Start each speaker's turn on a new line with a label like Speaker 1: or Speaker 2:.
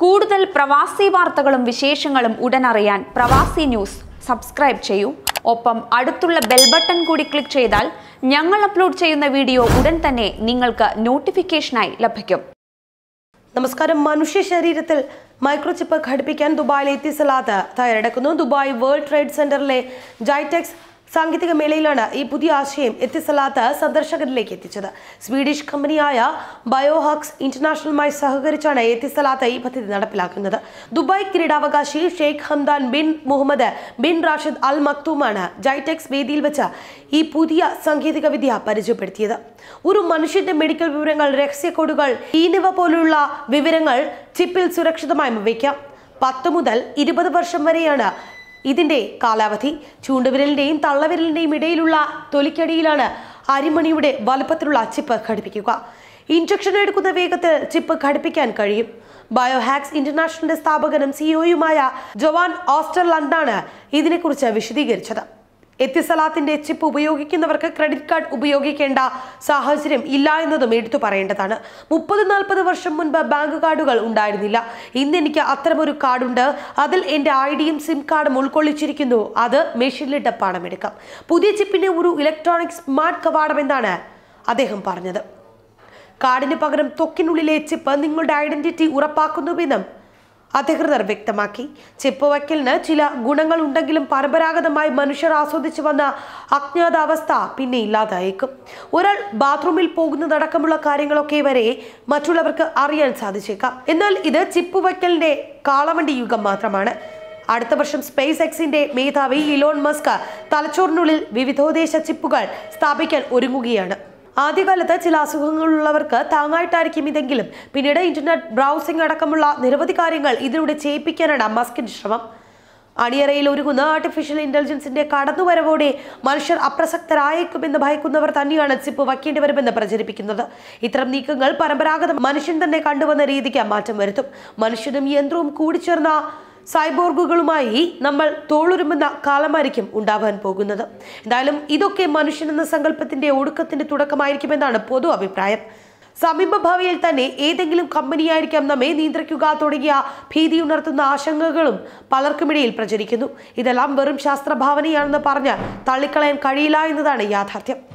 Speaker 1: കൂടുതൽ പ്രവാസി വാർത്തകളും വിശേഷങ്ങളും ഉടൻ അറിയാൻ പ്രവാസി ന്യൂസ് സബ്സ്ക്രൈബ് ചെയ്യൂ. ഒപ്പം അടുത്തുള്ള ബെൽ ബട്ടൺ കൂടി ക്ലിക്ക് ചെയ്താൽ ഞങ്ങൾ അപ്ലോഡ് ചെയ്യുന്ന വീഡിയോ ഉടൻ തന്നെ നിങ്ങൾക്ക് നോട്ടിഫിക്കേഷനായി ലഭിക്കും.
Speaker 2: നമസ്കാരം. മനുഷ്യ ശരീരത്തിൽ മൈക്രോചിപ്പ് ഘടിപ്പിക്കാൻ ദുബായിലെ എത്തിസലാത്ത് തയ്യാറെടുക്കുന്നു. ദുബായ് വേൾഡ് ട്രേഡ് സെന്ററിലെ ജൈടെക്സ് സാങ്കേതിക മേളയിലാണ് ഈ പുതിയ ആശയം എത്തിസലാത്ത് സന്ദർശകരിലേക്ക് എത്തിച്ചത്. സ്വീഡിഷ് കമ്പനിയായ ബയോഹാക്സ് ഇന്റർനാഷണലുമായി സഹകരിച്ചാണ് എത്തിസലാത്ത് ഈ പദ്ധതി നടപ്പിലാക്കുന്നത്. ദുബായ് കിരീടാവകാശി Sheikh Hamdan bin Mohammed bin Rashid al മക്തൂമാണ് GITEX വേദിയിൽ വെച്ച് ഈ പുതിയ സാങ്കേതിക വിദ്യ പരിചയപ്പെടുത്തിയത്. ഒരു മനുഷ്യന്റെ മെഡിക്കൽ വിവരങ്ങൾ രഹസ്യ കോഡുകൾ എന്നിവ പോലുള്ള വിവരങ്ങൾ ചിപ്പിൽ സുരക്ഷിതമായി വയ്ക്കാം. പത്ത് മുതൽ ഇരുപത് വർഷം വരെയാണ് ഇതിന്റെ കാലാവധി. ചൂണ്ടുവിരലിന്റെയും തള്ളവിരലിന്റെയും ഇടയിലുള്ള തൊലിക്കടിയിലാണ് അരിമണിയുടെ വലുപ്പത്തിലുള്ള ചിപ്പ് ഘടിപ്പിക്കുക. ഇഞ്ചക്ഷൻ എടുക്കുന്ന വേഗത്തിൽ ചിപ്പ് ഘടിപ്പിക്കാൻ കഴിയും. ബയോഹാക്സ് ഇന്റർനാഷണലിന്റെ സ്ഥാപകനും സിഇഒയുമായ ജോവാൻ ഓസ്റ്റർലണ്ടാണ് ഇതിനെക്കുറിച്ച് വിശദീകരിച്ചത്. എത്തിസലാത്തിന്റെ ചിപ്പ് ഉപയോഗിക്കുന്നവർക്ക് ക്രെഡിറ്റ് കാർഡ് ഉപയോഗിക്കേണ്ട സാഹചര്യം ഇല്ല എന്നതും എടുത്തു പറയേണ്ടതാണ്. മുപ്പത് നാൽപ്പത് വർഷം മുൻപ് ബാങ്ക് കാർഡുകൾ ഉണ്ടായിരുന്നില്ല. ഇന്ന് എനിക്ക് അത്തരമൊരു കാർഡുണ്ട്. അതിൽ എന്റെ ഐ ഡിയും സിം കാർഡും ഉൾക്കൊള്ളിച്ചിരിക്കുന്നു. അത് മെഷീനിലിട്ട് പണമെടുക്കാം. പുതിയ ചിപ്പിന് ഒരു ഇലക്ട്രോണിക് സ്മാർട്ട് കവാടം എന്നാണ് അദ്ദേഹം പറഞ്ഞത്. കാർഡിന് പകരം തൊക്കിനുള്ളിലെ ചിപ്പ് നിങ്ങളുടെ ഐഡന്റിറ്റി ഉറപ്പാക്കുന്നുവെന്നും അധികൃതർ വ്യക്തമാക്കി. ചിപ്പ് വയ്ക്കലിന് ചില ഗുണങ്ങൾ ഉണ്ടെങ്കിലും പരമ്പരാഗതമായി മനുഷ്യർ ആസ്വദിച്ചു വന്ന അജ്ഞാതാവസ്ഥ പിന്നെ ഇല്ലാതായേക്കും. ഒരാൾ ബാത്റൂമിൽ പോകുന്നതടക്കമുള്ള കാര്യങ്ങളൊക്കെ വരെ മറ്റുള്ളവർക്ക് അറിയാൻ സാധിച്ചേക്കാം. എന്നാൽ ഇത് ചിപ്പ് വയ്ക്കലിന്റെ കാളവണ്ടി യുഗം മാത്രമാണ്. അടുത്ത വർഷം സ്പേസ് എക്സിന്റെ മേധാവി ഇലോൺ മസ്ക് തലച്ചോറിനുള്ളിൽ വിവിധോദ്ദേശ ചിപ്പുകൾ സ്ഥാപിക്കാൻ ഒരുങ്ങുകയാണ്. ആദ്യകാലത്ത് ചില അസുഖങ്ങളുള്ളവർക്ക് താങ്ങായിട്ടായിരിക്കും ഇതെങ്കിലും. പിന്നീട് ഇന്റർനെറ്റ് ബ്രൗസിംഗ് അടക്കമുള്ള നിരവധി കാര്യങ്ങൾ ഇതിലൂടെ ചെയ്യിപ്പിക്കാനാണ് മസ്കിന്റെ ശ്രമം. അണിയറയിൽ ഒരുങ്ങുന്ന ആർട്ടിഫിഷ്യൽ ഇന്റലിജൻസിന്റെ കടന്നുവരവോടെ മനുഷ്യർ അപ്രസക്തരായേക്കുമെന്ന് ഭയക്കുന്നവർ തന്നെയാണ് ചിപ്പ് വയ്ക്കേണ്ടി വരുമെന്ന് പ്രചരിപ്പിക്കുന്നത്. ഇത്തരം നീക്കങ്ങൾ പരമ്പരാഗത മനുഷ്യൻ തന്നെ കണ്ടുവന്ന രീതിക്ക് മാറ്റം വരുത്തും. മനുഷ്യനും യന്ത്രവും കൂടിച്ചേർന്ന സൈബോർഗുകളുമായി നമ്മൾ തോളുരുമ്പുന്ന കാലമായിരിക്കും ഉണ്ടാവാൻ പോകുന്നത്. എന്തായാലും ഇതൊക്കെ മനുഷ്യൻ എന്ന സങ്കല്പത്തിന്റെ ഒടുക്കത്തിന്റെ തുടക്കമായിരിക്കുമെന്നാണ് പൊതു അഭിപ്രായം. സമീപഭാവിയിൽ തന്നെ ഏതെങ്കിലും കമ്പനിയായിരിക്കാം നമ്മെ നിയന്ത്രിക്കുക തുടങ്ങിയ ഭീതി ഉണർത്തുന്ന ആശങ്കകളും പലർക്കുമിടയിൽ പ്രചരിക്കുന്നു. ഇതെല്ലാം വെറും ശാസ്ത്രഭാവനയാണെന്ന് പറഞ്ഞ് തള്ളിക്കളയാൻ കഴിയില്ല എന്നതാണ് യാഥാർത്ഥ്യം.